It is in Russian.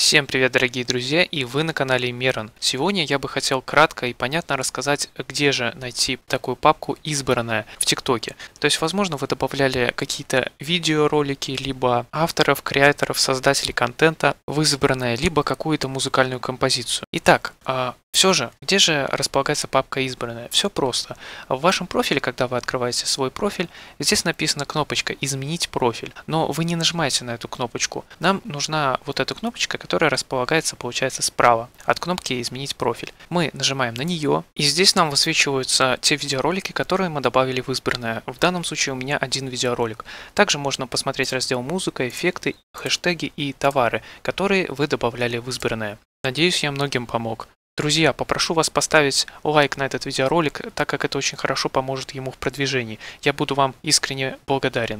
Всем привет, дорогие друзья, и вы на канале Мерон. Сегодня я бы хотел кратко и понятно рассказать, где же найти такую папку «Избранная» в ТикТоке. То есть, возможно, вы добавляли какие-то видеоролики, либо авторов, креаторов, создателей контента в избранное, либо какую-то музыкальную композицию. Итак, а все же, где же располагается папка «Избранная»? Все просто. В вашем профиле, когда вы открываете свой профиль, здесь написана кнопочка «Изменить профиль». Но вы не нажимаете на эту кнопочку. Нам нужна вот эта кнопочка, которая располагается, получается, справа от кнопки «Изменить профиль». Мы нажимаем на нее, и здесь нам высвечиваются те видеоролики, которые мы добавили в избранное. В данном случае у меня один видеоролик. Также можно посмотреть раздел «Музыка», «Эффекты», «Хэштеги» и «Товары», которые вы добавляли в избранное. Надеюсь, я многим помог. Друзья, попрошу вас поставить лайк на этот видеоролик, так как это очень хорошо поможет ему в продвижении. Я буду вам искренне благодарен.